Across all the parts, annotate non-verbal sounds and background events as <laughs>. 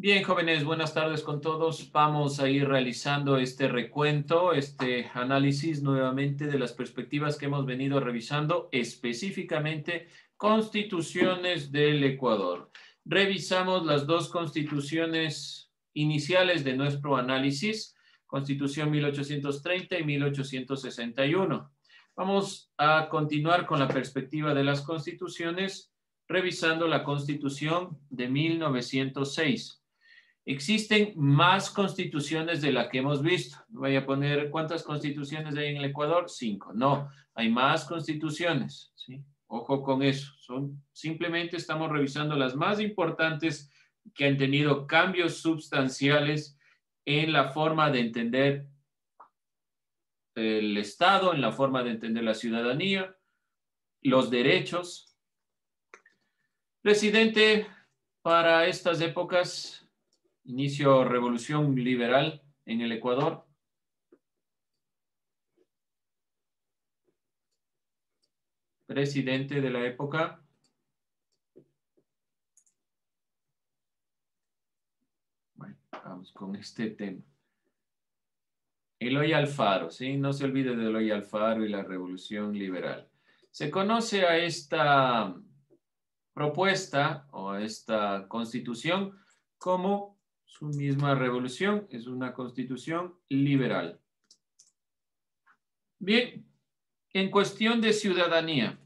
Bien, jóvenes, buenas tardes con todos. Vamos a ir realizando este recuento, este análisis nuevamente de las perspectivas que hemos venido revisando, específicamente constituciones del Ecuador. Revisamos las dos constituciones iniciales de nuestro análisis, Constitución 1830 y 1861. Vamos a continuar con la perspectiva de las constituciones, revisando la Constitución de 1906. Existen más constituciones de las que hemos visto. Voy a poner cuántas constituciones hay en el Ecuador. Cinco. No, hay más constituciones. Ojo con eso. Son, simplemente estamos revisando las más importantes que han tenido cambios sustanciales en la forma de entender el Estado, en la forma de entender la ciudadanía, los derechos. Presidente, para estas épocas inicio revolución liberal en el Ecuador. Presidente de la época. Bueno, vamos con este tema. Eloy Alfaro, ¿sí? No se olvide de Eloy Alfaro y la revolución liberal. Se conoce a esta propuesta o a esta constitución como su misma revolución, es una constitución liberal. Bien, en cuestión de ciudadanía,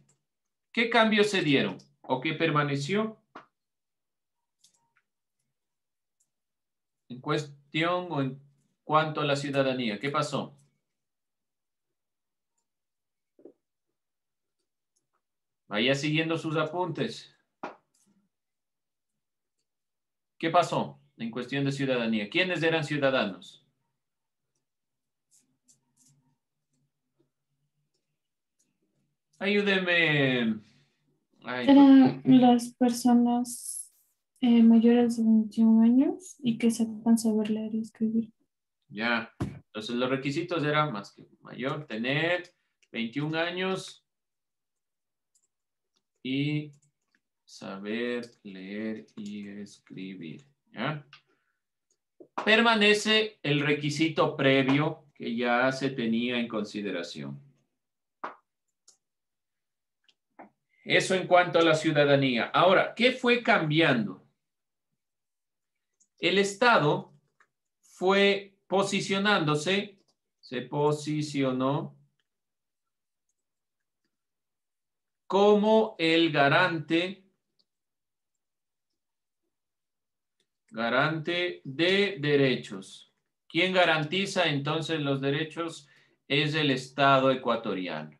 ¿qué cambios se dieron o qué permaneció? En cuestión o en cuanto a la ciudadanía, ¿qué pasó? Vaya siguiendo sus apuntes. ¿Qué pasó? En cuestión de ciudadanía. ¿Quiénes eran ciudadanos? Ayúdeme. eran las personas eh, mayores de 21 años y que sepan saber leer y escribir. Ya, entonces los requisitos eran más que mayor, tener 21 años y saber leer y escribir. Permanece el requisito previo que ya se tenía en consideración. Eso en cuanto a la ciudadanía. Ahora, ¿qué fue cambiando? El Estado fue posicionándose, se posicionó como el garante Garante de derechos. ¿Quién garantiza entonces los derechos? Es el Estado ecuatoriano.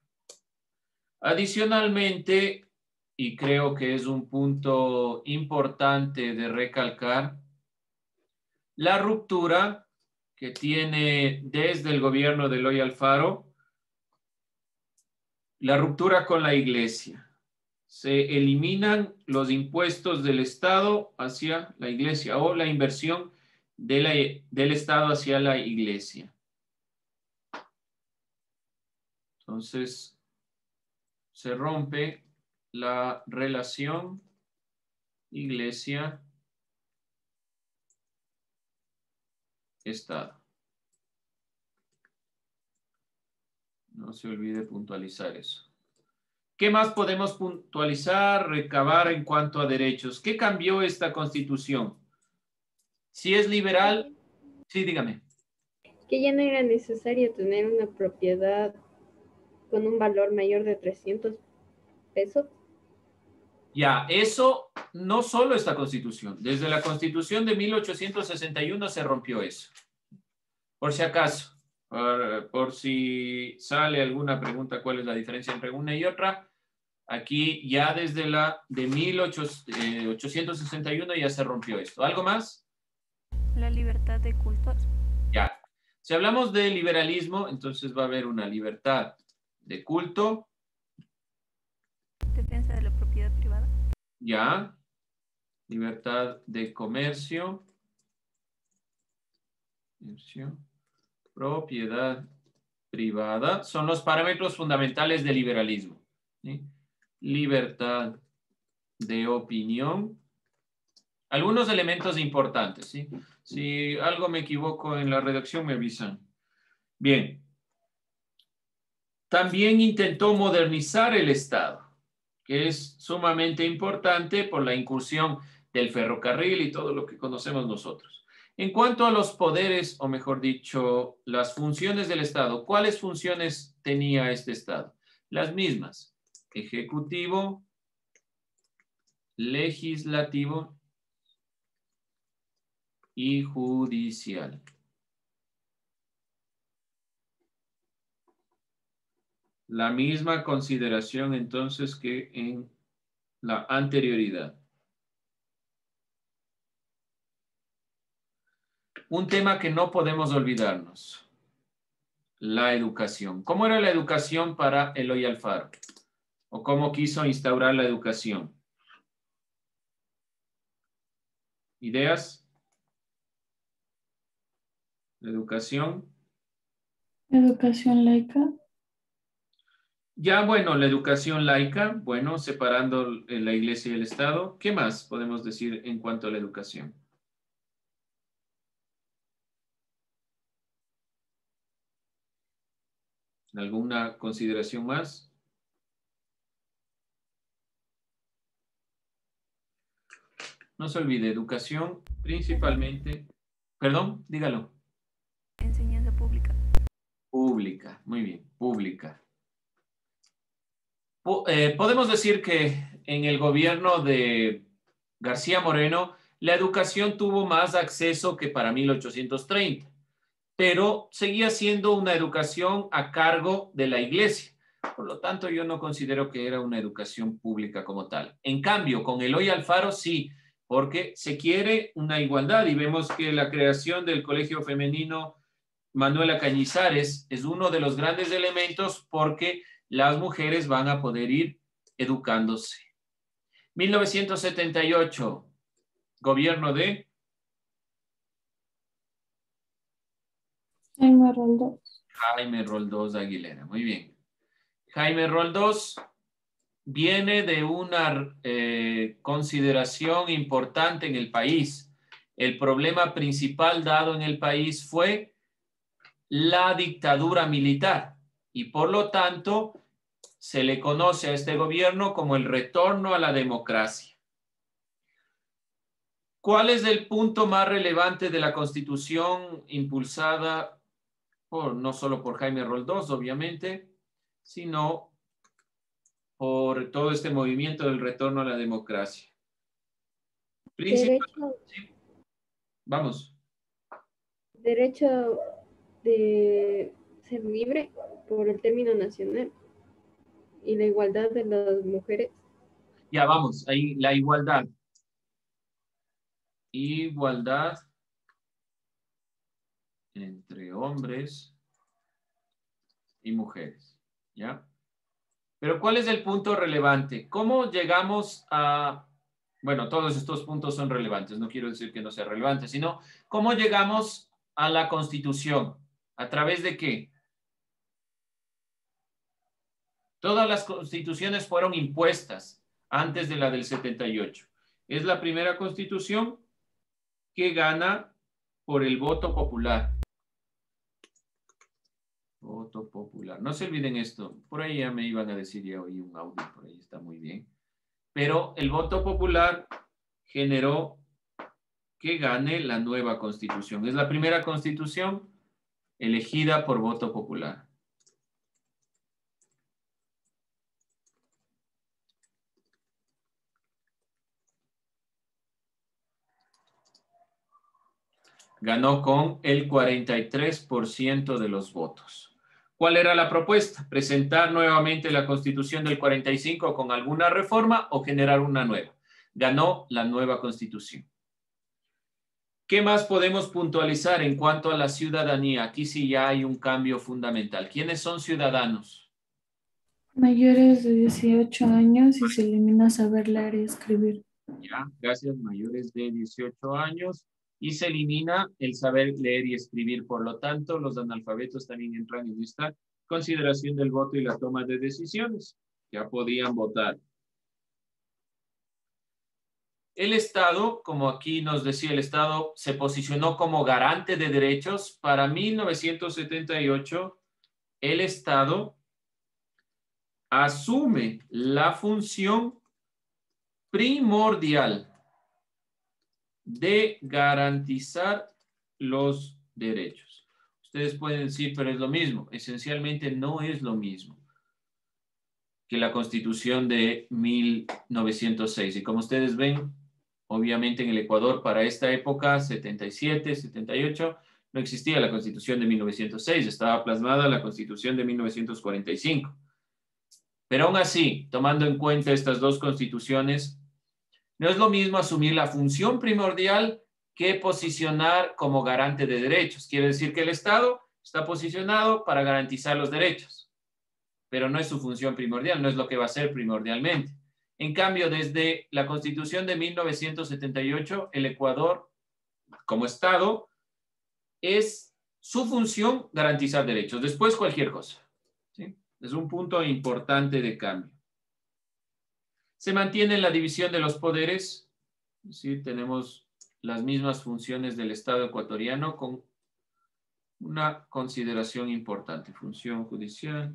Adicionalmente, y creo que es un punto importante de recalcar, la ruptura que tiene desde el gobierno de Eloy Alfaro, la ruptura con la iglesia se eliminan los impuestos del Estado hacia la iglesia o la inversión del Estado hacia la iglesia. Entonces, se rompe la relación iglesia-estado. No se olvide puntualizar eso. ¿Qué más podemos puntualizar, recabar en cuanto a derechos? ¿Qué cambió esta constitución? Si es liberal, sí, dígame. Que ya no era necesario tener una propiedad con un valor mayor de 300 pesos. Ya, eso no solo esta constitución. Desde la constitución de 1861 se rompió eso. Por si acaso, por, por si sale alguna pregunta, ¿cuál es la diferencia entre una y otra? Aquí ya desde la de 1861 eh, ya se rompió esto. ¿Algo más? La libertad de cultos. Ya. Si hablamos de liberalismo, entonces va a haber una libertad de culto. Defensa de la propiedad privada. Ya. Libertad de comercio. comercio. Propiedad privada. Son los parámetros fundamentales del liberalismo. libertad de opinión, Algunos elementos importantes. Si algo me equivoco en la redacción, me avisan. Bien. También intentó modernizar el Estado, que es sumamente importante por la incursión del ferrocarril y todo lo que conocemos nosotros. En cuanto a los poderes, o mejor dicho, las funciones del Estado, ¿cuáles funciones tenía este Estado? Las mismas, ejecutivo, legislativo y judicial. La misma consideración entonces que en la anterioridad. Un tema que no podemos olvidarnos, la educación. ¿Cómo era la educación para Eloy Alfaro? ¿O cómo quiso instaurar la educación? ¿Ideas? educación. Educación laica. Ya, bueno, la educación laica, bueno, separando la iglesia y el Estado. ¿Qué más podemos decir en cuanto a la educación? ¿Alguna consideración más? No se olvide, educación principalmente. Perdón, dígalo. Enseñanza pública. Pública, muy bien, pública. Eh, podemos decir que en el gobierno de García Moreno, la educación tuvo más acceso que para 1830, pero seguía siendo una educación a cargo de la iglesia. Por lo tanto, yo no considero que era una educación pública como tal. En cambio, con Eloy Alfaro sí, porque se quiere una igualdad y vemos que la creación del Colegio Femenino Manuela Cañizares es uno de los grandes elementos porque las mujeres van a poder ir educándose. 1978, gobierno de Jaime Roldós. Jaime Roldós Aguilera, muy bien. Jaime Roldós viene de una eh, consideración importante en el país. El problema principal dado en el país fue la dictadura militar y por lo tanto se le conoce a este gobierno como el retorno a la democracia. ¿Cuál es el punto más relevante de la constitución impulsada por, no solo por Jaime Roldós, obviamente, sino por todo este movimiento del retorno a la democracia? Derecho, Vamos. Derecho de ser libre por el término nacional y la igualdad de las mujeres. Ya vamos, ahí la igualdad. Igualdad entre hombres y mujeres, ¿ya? Pero ¿cuál es el punto relevante? ¿Cómo llegamos a, bueno, todos estos puntos son relevantes, no quiero decir que no sea relevante, sino cómo llegamos a la constitución? ¿A través de qué? Todas las constituciones fueron impuestas antes de la del 78. Es la primera constitución que gana por el voto popular. Voto popular. No se olviden esto. Por ahí ya me iban a decir, ya oí un audio, por ahí está muy bien. Pero el voto popular generó que gane la nueva constitución. Es la primera constitución elegida por voto popular. Ganó con el 43% de los votos. ¿Cuál era la propuesta? Presentar nuevamente la constitución del 45 con alguna reforma o generar una nueva. Ganó la nueva constitución. ¿Qué más podemos puntualizar en cuanto a la ciudadanía? Aquí sí ya hay un cambio fundamental. ¿Quiénes son ciudadanos? Mayores de 18 años y se elimina saber leer y escribir. Ya, gracias. Mayores de 18 años y se elimina el saber leer y escribir. Por lo tanto, los analfabetos también entran en esta consideración del voto y la toma de decisiones. Ya podían votar. El Estado, como aquí nos decía, el Estado se posicionó como garante de derechos. Para 1978, el Estado asume la función primordial de garantizar los derechos. Ustedes pueden decir, pero es lo mismo. Esencialmente no es lo mismo que la constitución de 1906. Y como ustedes ven, obviamente en el Ecuador para esta época, 77, 78, no existía la constitución de 1906, estaba plasmada la constitución de 1945. Pero aún así, tomando en cuenta estas dos constituciones, no es lo mismo asumir la función primordial que posicionar como garante de derechos. Quiere decir que el Estado está posicionado para garantizar los derechos, pero no es su función primordial, no es lo que va a ser primordialmente. En cambio, desde la Constitución de 1978, el Ecuador, como Estado, es su función garantizar derechos. Después cualquier cosa. Es un punto importante de cambio. Se mantiene la división de los poderes, ¿sí? tenemos las mismas funciones del Estado ecuatoriano con una consideración importante, función judicial,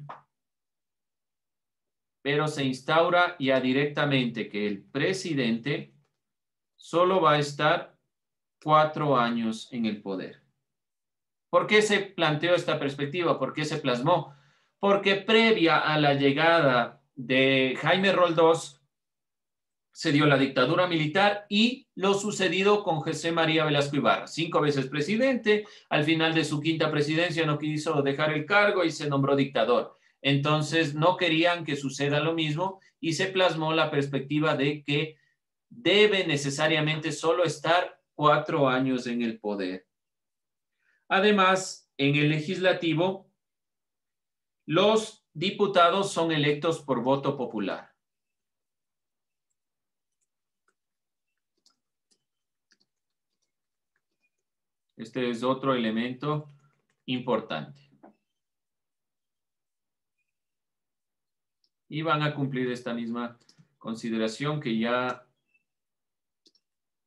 pero se instaura ya directamente que el presidente solo va a estar cuatro años en el poder. ¿Por qué se planteó esta perspectiva? ¿Por qué se plasmó? porque previa a la llegada de Jaime Roldós se dio la dictadura militar y lo sucedido con José María Velasco Ibarra, cinco veces presidente, al final de su quinta presidencia no quiso dejar el cargo y se nombró dictador. Entonces no querían que suceda lo mismo y se plasmó la perspectiva de que debe necesariamente solo estar cuatro años en el poder. Además, en el legislativo los diputados son electos por voto popular. Este es otro elemento importante. Y van a cumplir esta misma consideración que ya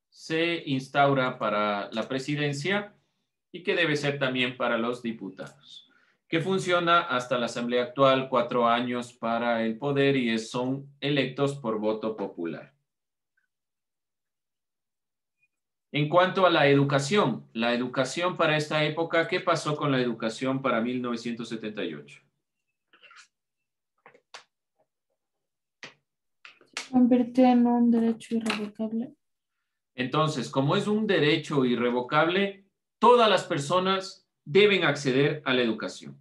se instaura para la presidencia y que debe ser también para los diputados que funciona hasta la Asamblea actual, cuatro años para el poder y son electos por voto popular. En cuanto a la educación, la educación para esta época, ¿qué pasó con la educación para 1978? Convirtió en un derecho irrevocable. Entonces, como es un derecho irrevocable, todas las personas deben acceder a la educación.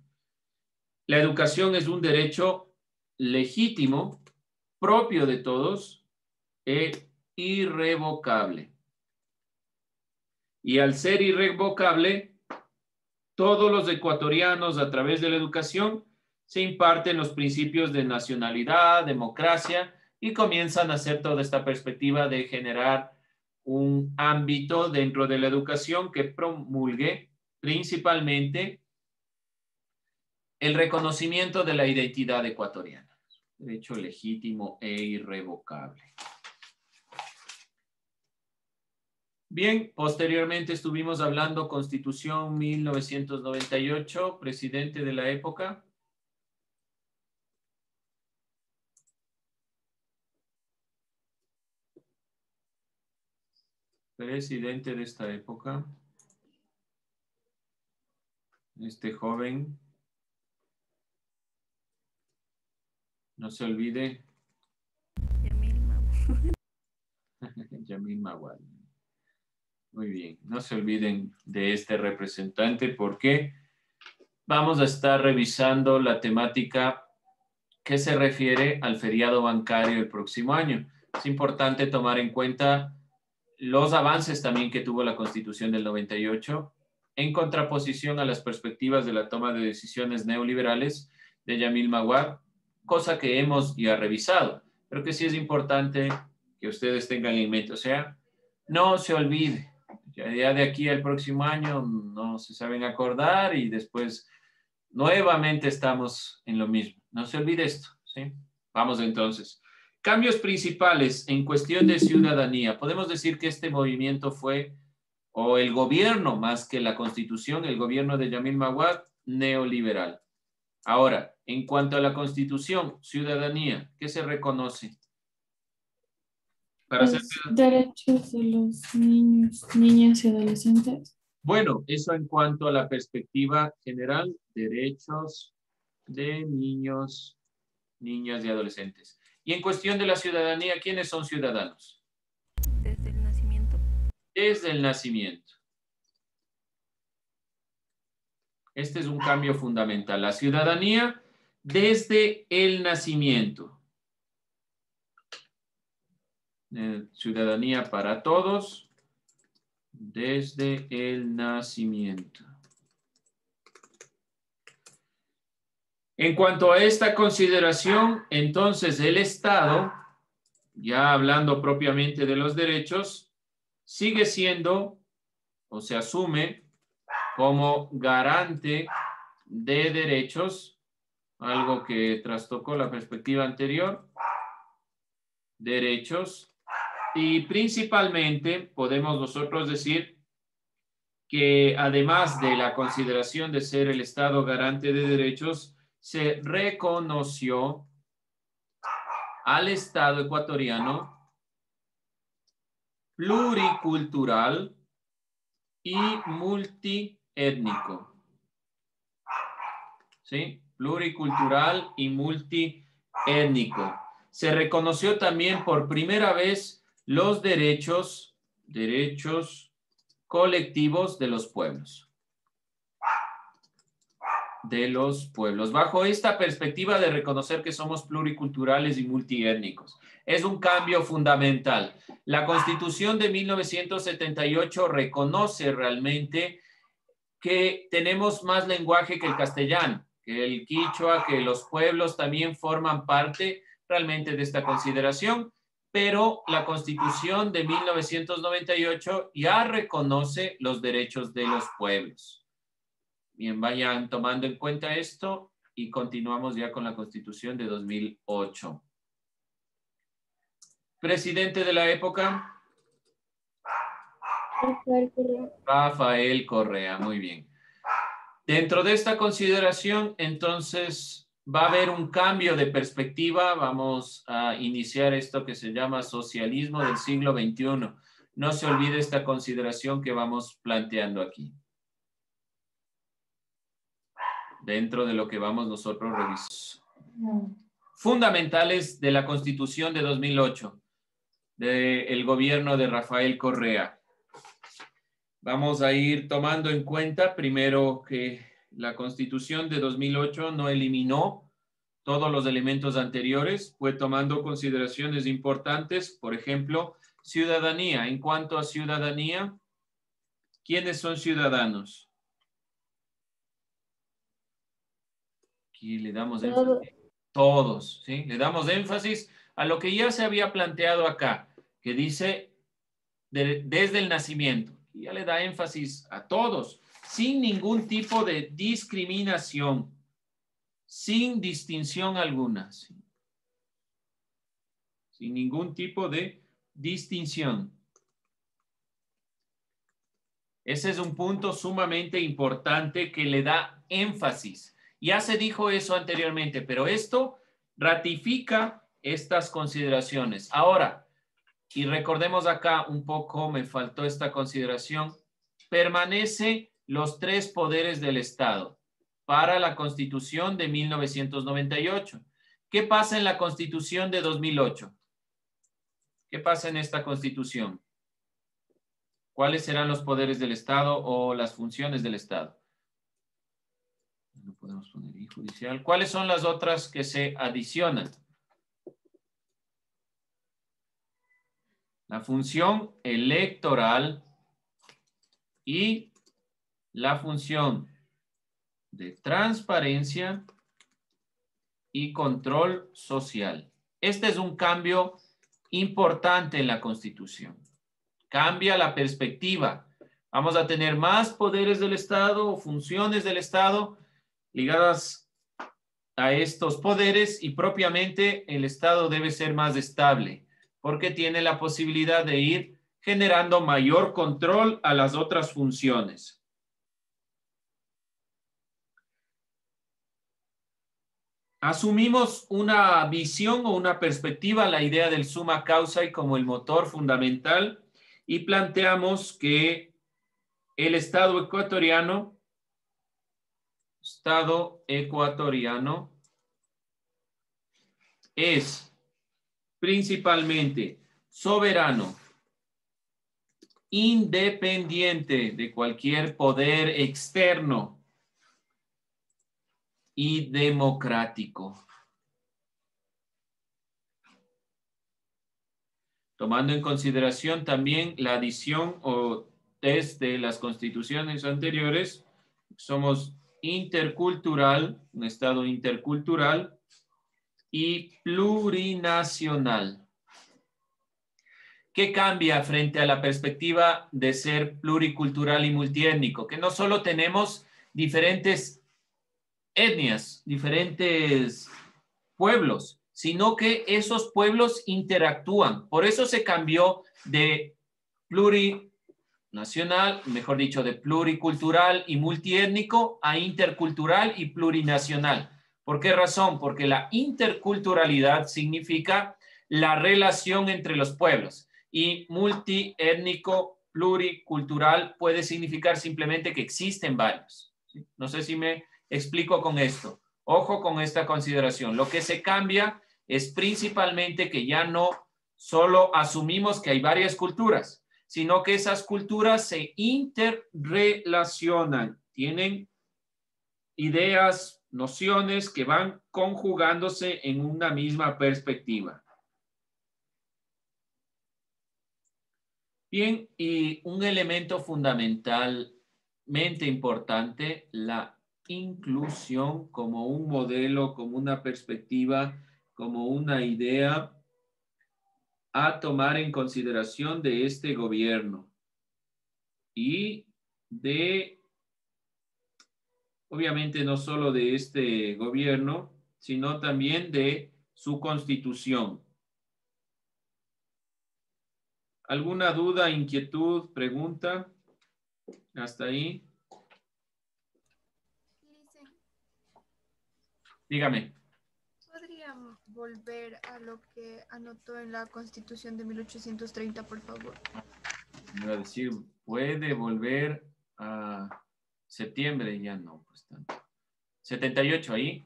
La educación es un derecho legítimo, propio de todos e irrevocable. Y al ser irrevocable, todos los ecuatorianos a través de la educación se imparten los principios de nacionalidad, democracia y comienzan a hacer toda esta perspectiva de generar un ámbito dentro de la educación que promulgue principalmente el reconocimiento de la identidad ecuatoriana, derecho legítimo e irrevocable. Bien, posteriormente estuvimos hablando Constitución 1998, presidente de la época. Presidente de esta época este joven. No se olvide. Yamil Mawad. <laughs> Yamil Mawad. Muy bien, no se olviden de este representante porque vamos a estar revisando la temática que se refiere al feriado bancario el próximo año. Es importante tomar en cuenta los avances también que tuvo la Constitución del 98 en contraposición a las perspectivas de la toma de decisiones neoliberales de Yamil Maguar, cosa que hemos ya revisado, pero que sí es importante que ustedes tengan en mente. O sea, no se olvide, ya, de aquí al próximo año no se saben acordar y después nuevamente estamos en lo mismo. No se olvide esto, ¿sí? Vamos entonces. Cambios principales en cuestión de ciudadanía. Podemos decir que este movimiento fue, o el gobierno más que la constitución, el gobierno de Yamil Mawad, neoliberal. Ahora, en cuanto a la constitución, ciudadanía, ¿qué se reconoce? Para los derechos de los niños, niñas y adolescentes. Bueno, eso en cuanto a la perspectiva general, derechos de niños, niñas y adolescentes. Y en cuestión de la ciudadanía, ¿quiénes son ciudadanos? Desde el nacimiento. Desde el nacimiento. Este es un cambio fundamental. La ciudadanía desde el nacimiento. Eh, ciudadanía para todos desde el nacimiento. En cuanto a esta consideración, entonces el Estado, ya hablando propiamente de los derechos, sigue siendo o se asume como garante de derechos, algo que trastocó la perspectiva anterior, derechos y principalmente podemos nosotros decir que además de la consideración de ser el Estado garante de derechos, se reconoció al Estado ecuatoriano pluricultural y multiétnico. ¿Sí? Pluricultural y multiétnico. Se reconoció también por primera vez los derechos, derechos colectivos de los pueblos. De los pueblos. Bajo esta perspectiva de reconocer que somos pluriculturales y multiétnicos. Es un cambio fundamental. La constitución de 1978 reconoce realmente que tenemos más lenguaje que el castellano, que el quichua, que los pueblos también forman parte realmente de esta consideración pero la Constitución de 1998 ya reconoce los derechos de los pueblos. Bien, vayan tomando en cuenta esto y continuamos ya con la Constitución de 2008. Presidente de la época. Rafael Correa. Rafael Correa, muy bien. Dentro de esta consideración, entonces, va a haber un cambio de perspectiva. Vamos a iniciar esto que se llama socialismo del siglo XXI. No se olvide esta consideración que vamos planteando aquí. Dentro de lo que vamos nosotros revisando. Fundamentales de la Constitución de 2008, del gobierno de Rafael Correa. Vamos a ir tomando en cuenta primero que la constitución de 2008 no eliminó todos los elementos anteriores, fue tomando consideraciones importantes, por ejemplo, ciudadanía. En cuanto a ciudadanía, ¿quiénes son ciudadanos? Aquí le damos énfasis. Todos, ¿sí? Le damos énfasis a lo que ya se había planteado acá, que dice desde el nacimiento. ya le da énfasis a todos sin ningún tipo de discriminación, sin distinción alguna, sin ningún tipo de distinción. Ese es un punto sumamente importante que le da énfasis. Ya se dijo eso anteriormente, pero esto ratifica estas consideraciones. Ahora, y recordemos acá un poco, me faltó esta consideración, permanece los tres poderes del Estado para la Constitución de 1998. ¿Qué pasa en la Constitución de 2008? ¿Qué pasa en esta Constitución? ¿Cuáles serán los poderes del Estado o las funciones del Estado? No podemos poner judicial. ¿Cuáles son las otras que se adicionan? La función electoral y la función de transparencia y control social. Este es un cambio importante en la Constitución. Cambia la perspectiva. Vamos a tener más poderes del Estado o funciones del Estado ligadas a estos poderes y propiamente el Estado debe ser más estable porque tiene la posibilidad de ir generando mayor control a las otras funciones. Asumimos una visión o una perspectiva, la idea del suma causa y como el motor fundamental y planteamos que el Estado ecuatoriano, Estado ecuatoriano, es principalmente soberano, independiente de cualquier poder externo y democrático. Tomando en consideración también la adición o desde las constituciones anteriores, somos intercultural, un estado intercultural y plurinacional. ¿Qué cambia frente a la perspectiva de ser pluricultural y multiétnico? Que no solo tenemos diferentes etnias, diferentes pueblos, sino que esos pueblos interactúan. Por eso se cambió de plurinacional, mejor dicho, de pluricultural y multiétnico a intercultural y plurinacional. ¿Por qué razón? Porque la interculturalidad significa la relación entre los pueblos y multiétnico, pluricultural puede significar simplemente que existen varios. No sé si me explico con esto. Ojo con esta consideración. Lo que se cambia es principalmente que ya no solo asumimos que hay varias culturas, sino que esas culturas se interrelacionan, tienen ideas, nociones que van conjugándose en una misma perspectiva. Bien, y un elemento fundamentalmente importante, la inclusión como un modelo, como una perspectiva, como una idea a tomar en consideración de este gobierno y de, obviamente no solo de este gobierno, sino también de su constitución. ¿Alguna duda, inquietud, pregunta? Hasta ahí. Dígame. ¿Podría volver a lo que anotó en la Constitución de 1830, por favor? Me iba a decir, puede volver a septiembre, ya no, pues tanto. 78 ahí.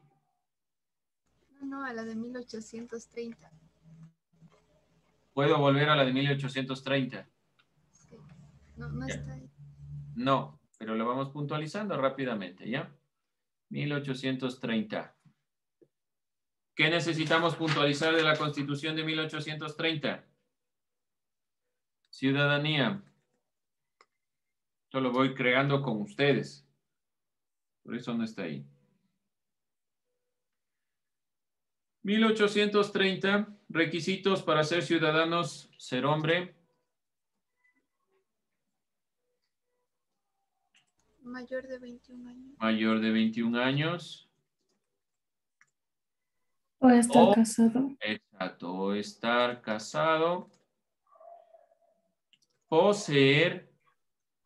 No, no, a la de 1830. ¿Puedo volver a la de 1830? Sí. No, no está ahí. No, pero lo vamos puntualizando rápidamente, ¿ya? 1830. ¿Qué necesitamos puntualizar de la Constitución de 1830? Ciudadanía. Esto lo voy creando con ustedes. Por eso no está ahí. 1830, requisitos para ser ciudadanos, ser hombre. Mayor de 21 años. Mayor de 21 años. O estar casado. Exacto, o estar casado. Poseer.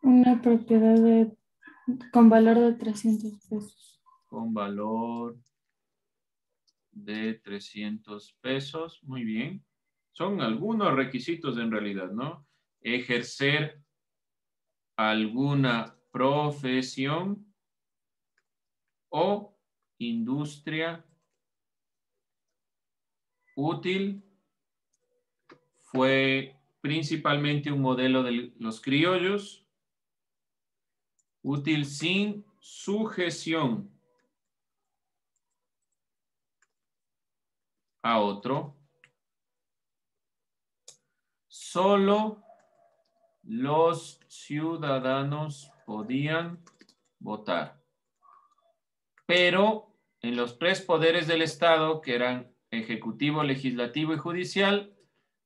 Una propiedad de, con valor de 300 pesos. Con valor de 300 pesos. Muy bien. Son algunos requisitos en realidad, ¿no? Ejercer alguna profesión o industria útil. Fue principalmente un modelo de los criollos. Útil sin sujeción a otro, solo los ciudadanos podían votar. Pero en los tres poderes del Estado, que eran ejecutivo, legislativo y judicial,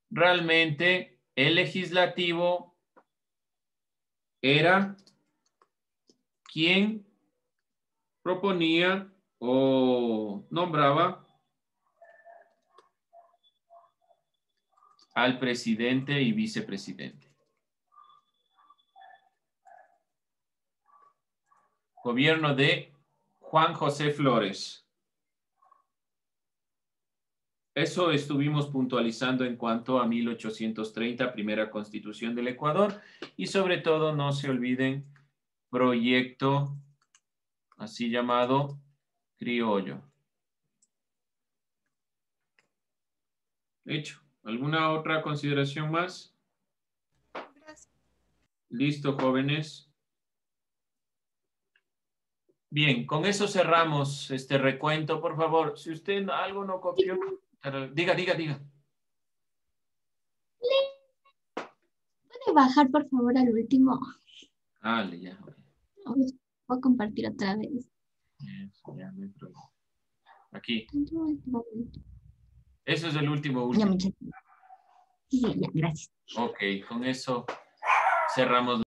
realmente el legislativo era quien proponía o nombraba al presidente y vicepresidente. Gobierno de Juan José Flores. Eso estuvimos puntualizando en cuanto a 1830, primera constitución del Ecuador, y sobre todo no se olviden proyecto así llamado criollo. Hecho. ¿Alguna otra consideración más? Listo, jóvenes. Bien, con eso cerramos este recuento. Por favor, si usted algo no copió, diga, diga, diga. ¿Puede bajar, por favor, al último? Dale, ya. Voy a compartir otra vez. ya, no hay problema. Aquí. Eso es el último. último. Ya, Sí, ya, gracias. Ok, con eso cerramos.